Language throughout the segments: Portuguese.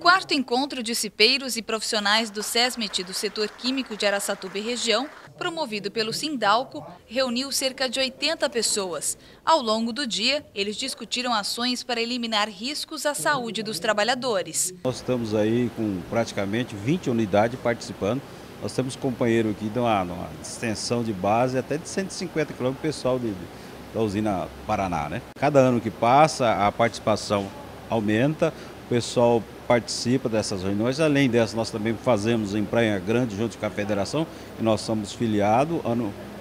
quarto encontro de cipeiros e profissionais do SESMIT do setor químico de Araçatuba e região, promovido pelo Sindalco, reuniu cerca de 80 pessoas. Ao longo do dia, eles discutiram ações para eliminar riscos à saúde dos trabalhadores. Nós estamos aí com praticamente 20 unidades participando. Nós temos companheiro aqui de uma, uma extensão de base até de 150 quilômetros pessoal de, da usina Paraná. Né? Cada ano que passa, a participação aumenta, pessoal participa dessas reuniões. Além dessas, nós também fazemos em Praia Grande, junto com a federação, que nós somos filiados.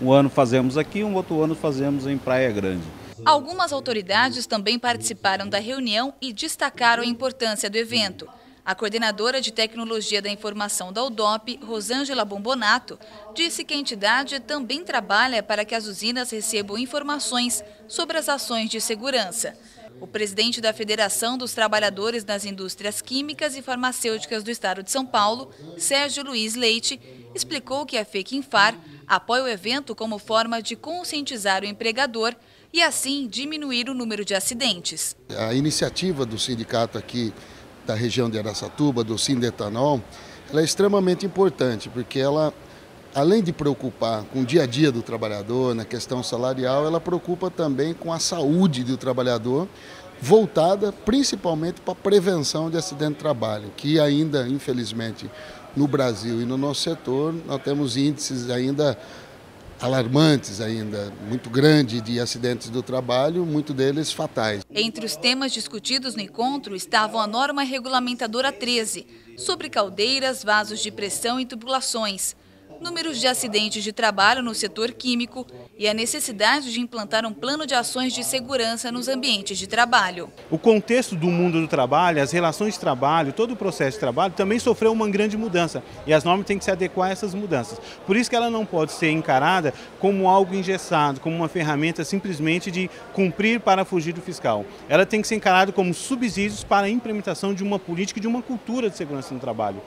Um ano fazemos aqui, um outro ano fazemos em Praia Grande. Algumas autoridades também participaram da reunião e destacaram a importância do evento. A coordenadora de tecnologia da informação da UDOP, Rosângela Bombonato, disse que a entidade também trabalha para que as usinas recebam informações sobre as ações de segurança. O presidente da Federação dos Trabalhadores das Indústrias Químicas e Farmacêuticas do Estado de São Paulo, Sérgio Luiz Leite, explicou que a FEQINFAR apoia o evento como forma de conscientizar o empregador e, assim, diminuir o número de acidentes. A iniciativa do sindicato aqui da região de Araçatuba, do Sindetanol, ela é extremamente importante, porque ela além de preocupar com o dia a dia do trabalhador, na questão salarial, ela preocupa também com a saúde do trabalhador, voltada principalmente para a prevenção de acidente de trabalho, que ainda, infelizmente, no Brasil e no nosso setor, nós temos índices ainda alarmantes ainda, muito grande de acidentes do trabalho, muito deles fatais. Entre os temas discutidos no encontro estavam a norma regulamentadora 13, sobre caldeiras, vasos de pressão e tubulações, números de acidentes de trabalho no setor químico e a necessidade de implantar um plano de ações de segurança nos ambientes de trabalho. O contexto do mundo do trabalho, as relações de trabalho, todo o processo de trabalho também sofreu uma grande mudança e as normas têm que se adequar a essas mudanças. Por isso que ela não pode ser encarada como algo engessado, como uma ferramenta simplesmente de cumprir para fugir do fiscal. Ela tem que ser encarada como subsídios para a implementação de uma política e de uma cultura de segurança no trabalho.